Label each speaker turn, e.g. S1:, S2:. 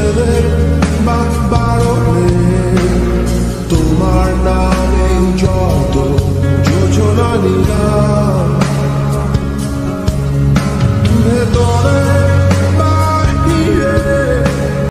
S1: ছেলেদের বা বারণে। তোমার নামে যত যোজনা নিলাম